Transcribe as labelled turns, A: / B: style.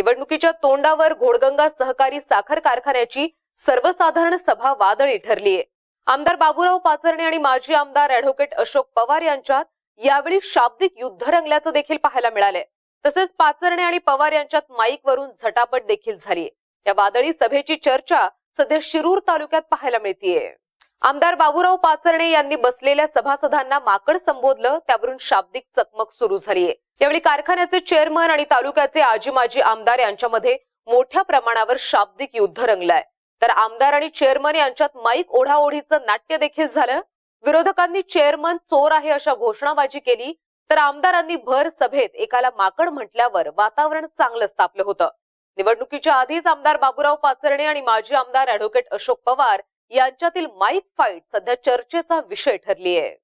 A: निवडणुकीच्या तोंडावर घोडगंगा सहकारी साखर कारखान्याची सर्वसाधारण सभा वादळी ठरलीय. आमदार बाबूराव पाचरणे आणि माजी आमदार अॅडव्होकेट अशोक पवार यांच्यात यावेळी शाब्दिक युद्ध रंगल्याचं देखील पाहायला मिळालंय. तसेच पाचरणे आणि पवार यांच्यात माईक वरून झटापट देखील झाली या वादळी सभेची चर्चा सध्या शिरूर तालुक्यात पाहायला मिळतीये. आमदार बाबूराव पाचरणे यांनी बसलेल्या सभासदांना माकड संबोधलं त्यावरून शाब्दिक चकमक सुरू झालीय. यावेळी कारखान्याचे चेअरमन आणि तालुक्याचे आजी माजी आमदार यांच्यामध्ये मोठ्या प्रमाणावर शाब्दिक युद्ध रंगलाय. तर आमदार आणि चेअरमन यांच्यात माईक ओढाओढीचं नाट्य देखील झालं. विरोधकांनी चेअरमन चोर आहे अशा घोषणाबाजी केली. तर आमदारांनी भर सभेत एकाला माकड म्हटल्यावर वातावरण चांगलंच तापलं होतं. निवडणुकीच्या आधीच आमदार बाबूराव पाचरणे आणि माजी आमदार अॅडव्होकेट अशोक पवार यांच्यातील माईक फाईट सध्या चर्चेचा विषय ठरली आहे